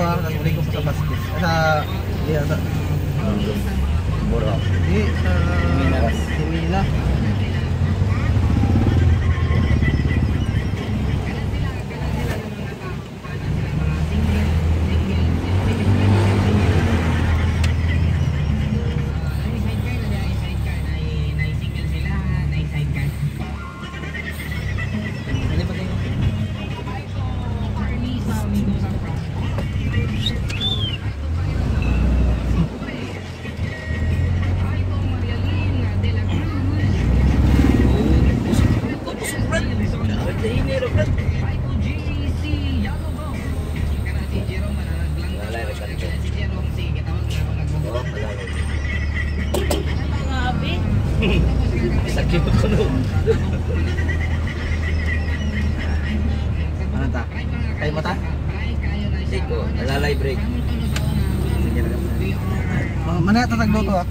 ah, tapos ko sa Vasquez. Sa, di, sa, Buro. di, sa, Minas. Simila. Rin. Sakit ko no. Ano ta? Kayo mata? Hindi ko. Nalalay break. Sige na. Mana tatagbo to ah.